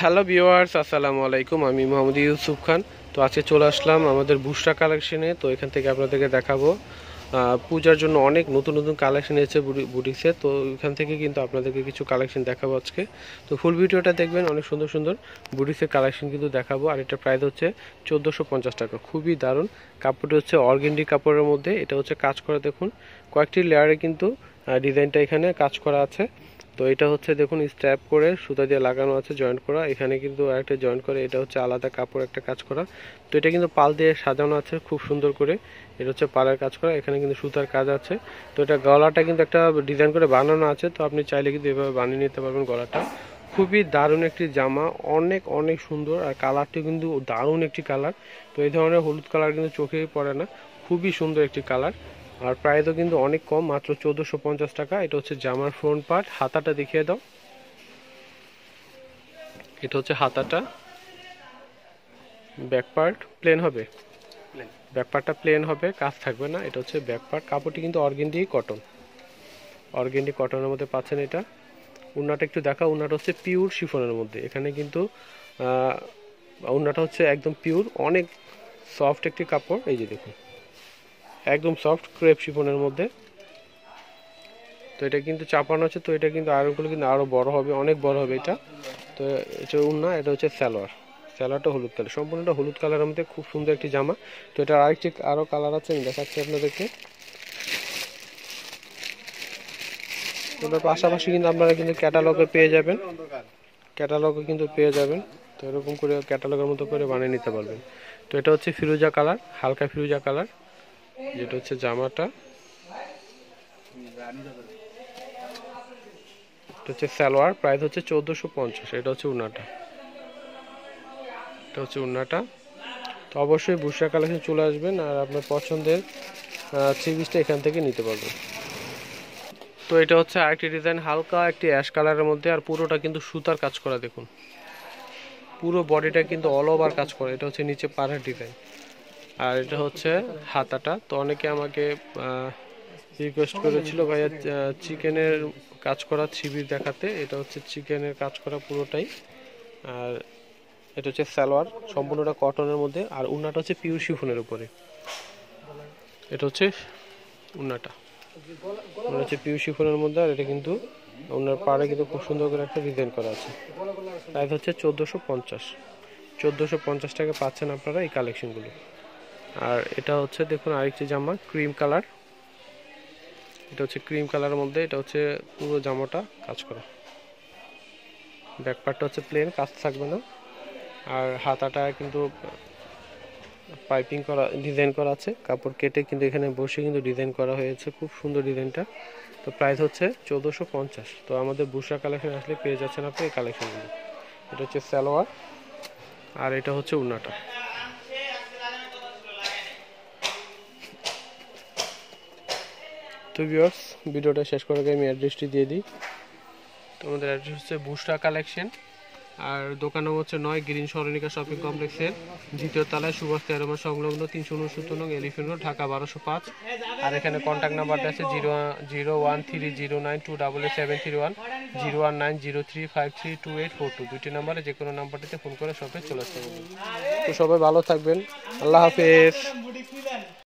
Hello viewers আসসালামু আলাইকুম, আমি মোহাম্মদ ইউসুফ খান। তো আজকে চলে আসলাম আমাদের বুস্টা কালেকশনে তো এখান থেকে আপনাদেরকে দেখাবো। পূজার জন্য অনেক নতুন নতুন কালেকশন এসেছে বুটিক্সে। তো এখান থেকে কিন্তু আপনাদেরকে কিছু কালেকশন দেখাবো আজকে। তো ফুল ভিডিওটা দেখবেন, অনেক সুন্দর সুন্দর বুটিক্সের কালেকশন কিন্তু দেখাবো। আর এটা প্রাইস হচ্ছে চোদ্দোশো পঞ্চাশ টাকা। খুবই দারুণ। কাপড়টা হচ্ছে অর্গেন্ডি কাপড়ের মধ্যে। এটা হচ্ছে কাজ করা, দেখুন, কয়েকটি লেয়ারে কিন্তু ডিজাইনটা এখানে কাজ করা আছে। তো এটা হচ্ছে দেখুন স্ট্র্যাপ করে সুতা দিয়ে লাগানো আছে জয়েন্ট করা। এখানে কিন্তু একটা জয়েন্ট করে, এটা হচ্ছে আলাদা কাপড় একটা কাজ করা। তো এটা কিন্তু পাল দিয়ে সাজানো আছে খুব সুন্দর করে। এটা হচ্ছে পালের কাজ করা, এখানে কিন্তু সুতার কাজ আছে। তো এটা গলাটা কিন্তু একটা ডিজাইন করে বানানো আছে, তো আপনি চাইলে কিন্তু এভাবে বানিয়ে নিতে পারবেন গলাটা। খুবই দারুণ একটি জামা, অনেক অনেক সুন্দর, আর কালারটি কিন্তু দারুণ একটি কালার তো এই ধরনের হলুদ কালার কিন্তু চোখেই পড়ে না, খুবই সুন্দর একটি কালার আর প্রাইসও কিন্তু অনেক কম মাত্র চোদ্দোশো পঞ্চাশ টাকা। এটা হচ্ছে জামার ফ্রন্ট পার্ট হাতাটা দেখিয়ে দাও। এটা হচ্ছে হাতাটা। ব্যাক পার্ট প্লেন হবে। ব্যাক পার্টটা প্লেন হবে কাজ থাকবে না। এটা হচ্ছে ব্যাক পার্ট কাপড়টি কিন্তু অর্গেন্ডি কটন অর্গেন্ডি কটনের মধ্যে পাচ্ছেন এটা। উন্নাটা একটু দেখা উন্নাটা হচ্ছে পিওর শিফনের মধ্যে। এখানে কিন্তু উন্নাটা হচ্ছে একদম পিওর অনেক সফট একটি কাপড়। এই যে দেখুন। একদম সফট ক্রেপ শিফনের মধ্যে। তো এটা কিন্তু চাপানো আছে, তো এটা কিন্তু আরোগুলো কিন্তু আরও বড় হবে, অনেক বড় হবে এটা। তো এটা উন্না এটা হচ্ছে স্যালোয়ার স্যালোয়ারটা হলুদ কালার, সম্পূর্ণটা হলুদ কালারের মধ্যে খুব সুন্দর একটি জামা। তো এটা আরেকটি আরও কালার আছে, আমি দেখাচ্ছি আপনাদেরকে। ওটার পাশাপাশি কিন্তু আপনারা কিন্তু ক্যাটালগে পেয়ে যাবেন। ক্যাটালগে কিন্তু পেয়ে যাবেন। তো এরকম করে ক্যাটালগের মতো করে বানিয়ে নিতে পারবেন। তো এটা হচ্ছে ফিরোজা কালার, হালকা ফিরোজা কালার। যেটা হচ্ছে জামাটা। এটা হচ্ছে সালোয়ার, প্রাইস হচ্ছে চোদ্দোশো পঞ্চাশ, এটা হচ্ছে উন্নাটা। এটা হচ্ছে উন্নাটা। তো অবশ্যই বুসরা কালেকশন চলে আসবেন আর আপনার পছন্দের থ্রি পিসটা এখান থেকে নিতে পারবেন। তো এটা হচ্ছে আরেকটি ডিজাইন, হালকা একটি অ্যাশ কালারের মধ্যে আর পুরোটা কিন্তু সুতার কাজ করা, দেখুন। পুরো বডিটা কিন্তু অল ওভার কাজ করা, এটা হচ্ছে নিচে পাড়ার ডিজাইন। আর এটা হচ্ছে হাতাটা। তো অনেকে আমাকে রিকোয়েস্ট করেছিল, ভাইয়া চিকেনের কাজ করা ছিবি দেখাতে। এটা হচ্ছে চিকেনের কাজ করা পুরোটাই। আর এটা হচ্ছে সালোয়ার, সম্পূর্ণটা কটনের মধ্যে। আর উন্নাটা হচ্ছে পিওর শিফনের উপরে। এটা হচ্ছে উন্নাটা। উন্না হচ্ছে পিওর শিফনের মধ্যে, আর এটা কিন্তু উন্নার পাড়ে কিন্তু খুব সুন্দর করে একটা ডিজাইন করা আছে। প্রাইস হচ্ছে চোদ্দোশো পঞ্চাশ। চোদ্দোশো পঞ্চাশ টাকা পাচ্ছেন আপনারা এই কালেকশনগুলো আর এটা হচ্ছে দেখুন আরেকটি জামা, ক্রিম কালার। এটা হচ্ছে ক্রিম কালারের মধ্যে, এটা হচ্ছে পুরো জামাটা কাজ করা। ব্যাক পার্টটা হচ্ছে প্লেন কাজ থাকবে না। আর হাতাটা কিন্তু পাইপিং করা ডিজাইন করা আছে। কাপড় কেটে কিন্তু এখানে বসে কিন্তু ডিজাইন করা হয়েছে। খুব সুন্দর ডিজাইনটা তো প্রাইস হচ্ছে চৌদ্দোশো পঞ্চাশ। তো আমাদের বুসরা কালেকশন আসলে পেয়ে যাচ্ছেন আপনি এই কালেকশনগুলো এটা হচ্ছে সালোয়ার, আর এটা হচ্ছে উন্নাটা। তো ভিউয়ার্স ভিডিওটা শেষ করার আগে আমি অ্যাড্রেসটি দিয়ে দিই। তোমাদের অ্যাড্রেস হচ্ছে বুস্টা কালেকশন আর দোকানও হচ্ছে নয় গ্রিন সরণিকা শপিং কমপ্লেক্সের দ্বিতীয় তলায় সুভাষ তেরোমা সংলগ্ন তিনশো উনসত্তর নং এলিফেন্ট রোড, ঢাকা বারোশো পাঁচ। আর এখানে কন্ট্যাক্ট নাম্বারটা আছে zero zero one three zero nine two double eight seven three one, zero one nine zero three five three two eight four two. দুটি নাম্বারে যে কোনো নাম্বারটিতে ফোন করে শপে চলে আসতে পারবেন। তো সবাই ভালো থাকবেন। আল্লাহ হাফেজ।